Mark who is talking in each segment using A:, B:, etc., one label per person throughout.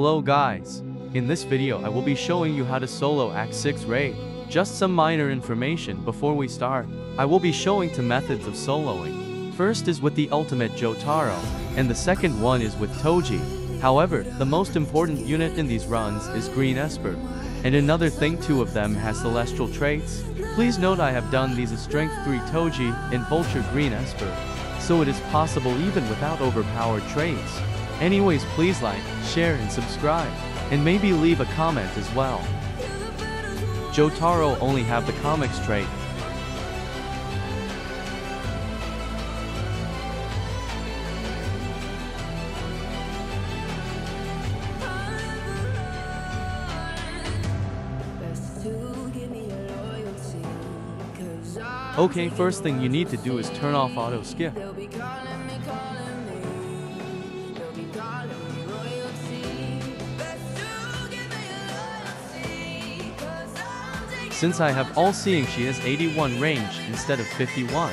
A: Hello guys. In this video I will be showing you how to solo Act 6 raid. Just some minor information before we start. I will be showing two methods of soloing. First is with the ultimate Jotaro, and the second one is with Toji. However, the most important unit in these runs is Green Esper. And another thing two of them has celestial traits. Please note I have done these as strength 3 Toji and Vulture Green Esper. So it is possible even without overpowered traits. Anyways please like, share and subscribe. And maybe leave a comment as well. Jotaro only have the cosmic trait. Okay, first thing you need to do is turn off auto skip. Since I have all seeing she has 81 range instead of 51.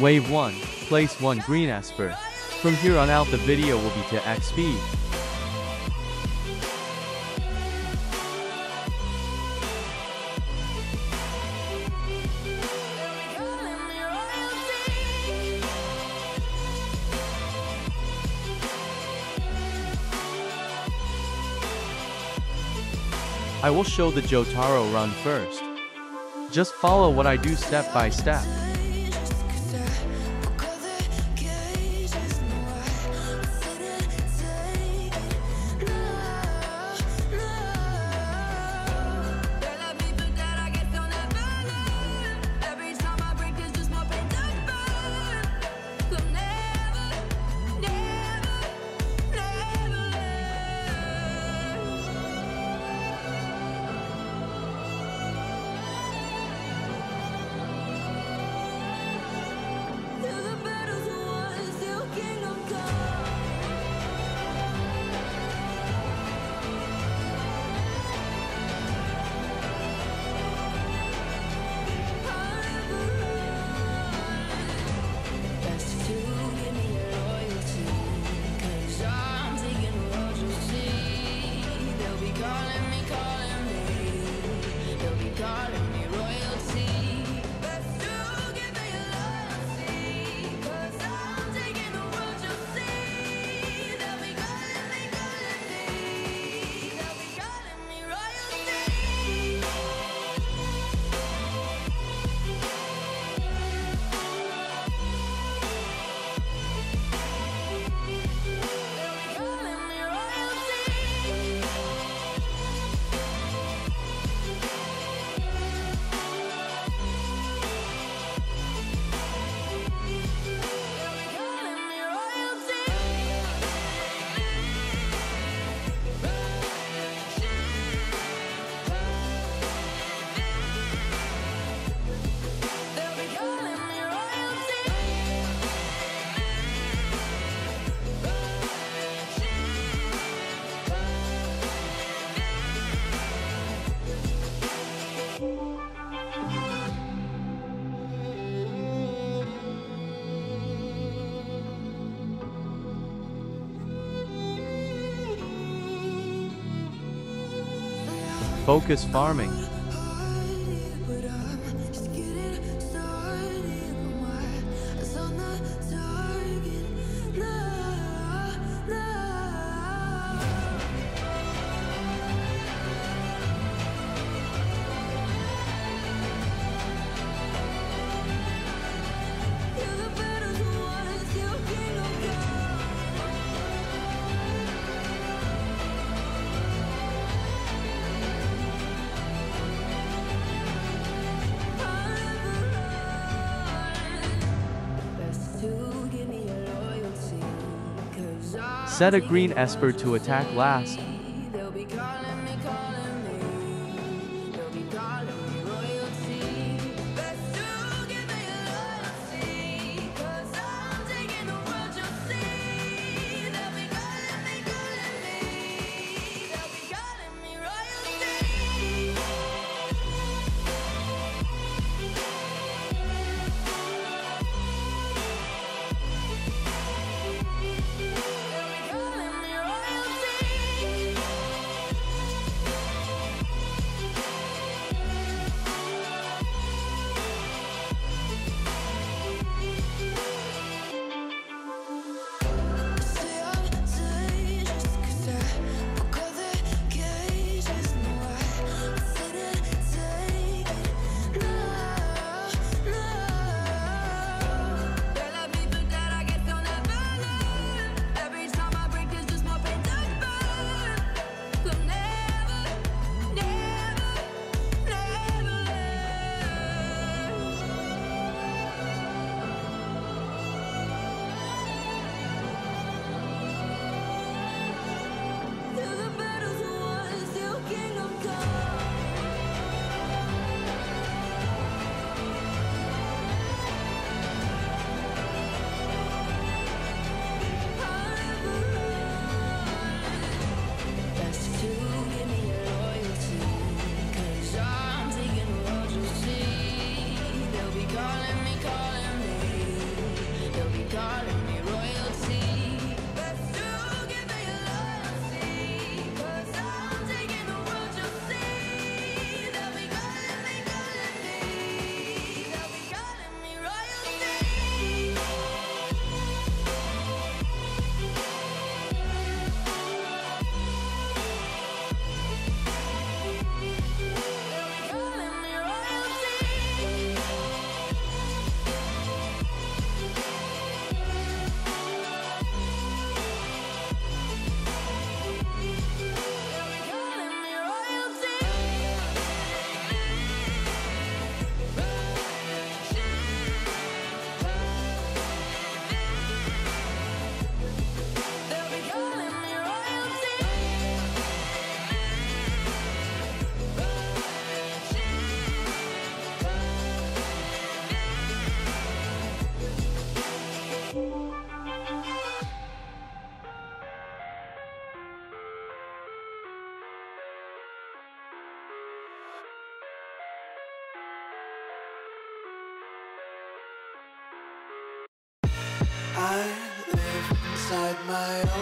A: Wave 1, place 1 green Esper. From here on out the video will be to X speed. I will show the Jotaro run first. Just follow what I do step by step. Focus farming. Set a green Esper to attack last.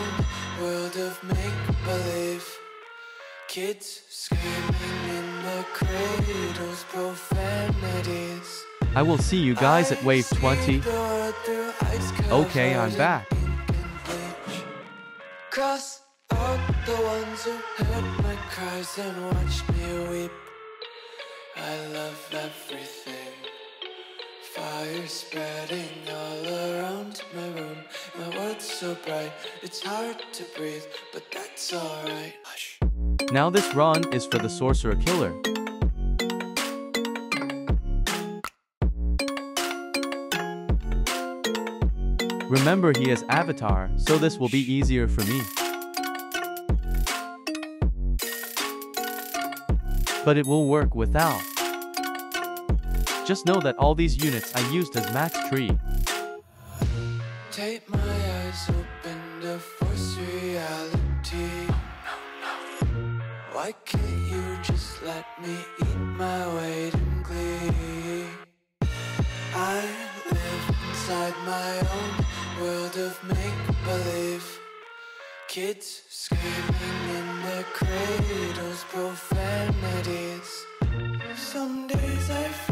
B: Own world of make believe. Kids screaming in the cradles, profanities.
A: I will see you guys at wave 20. Okay, I'm back.
B: Cross out the ones who heard my cries and watched me weep. I love everything. Fire spreading all around my room. My world's so bright, it's hard to breathe, but that's alright. Hush.
A: Now this run is for the Sorcerer Killer. Remember he has avatar, so this will be easier for me. But it will work without. Just know that all these units I used as max tree.
B: Eyes open to force reality. Why can't you just let me eat my weight in glee? I live inside my own world of make believe. Kids screaming in their cradles, profanities. Some days I feel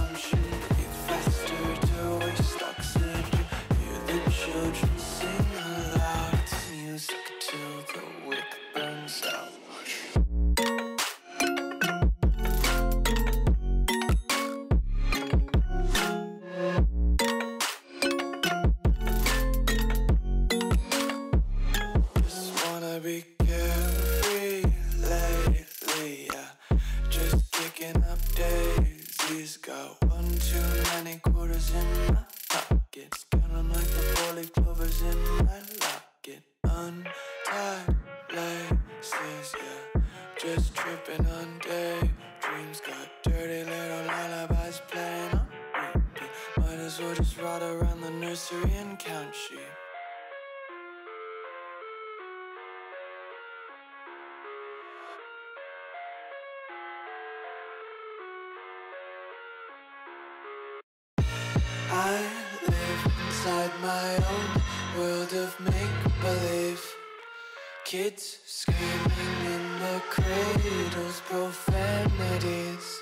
B: just ride around the nursery and count sheep. I live inside my own world of make believe. Kids screaming in the cradles, profanities.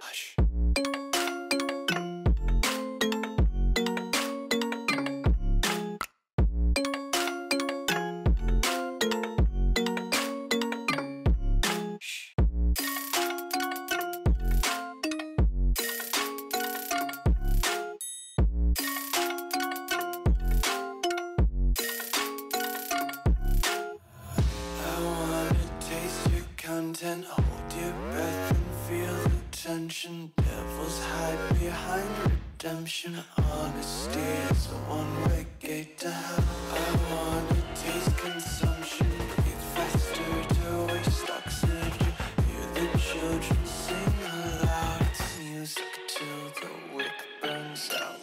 B: Honesty is one-way gate to hell. I wanna taste consumption, breathe faster to waste oxygen. Hear the children sing aloud. It's music till the wick burns out.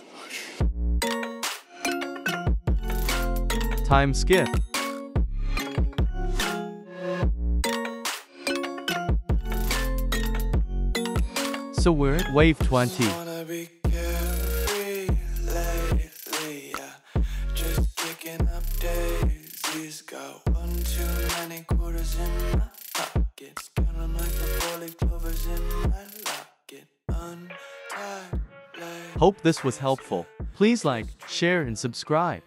A: Time skip. So we're at wave 20.
B: Too many quarters in my pockets. Like the clovers in my locket. Untied.
A: Hope this was helpful. Please like, share, and subscribe.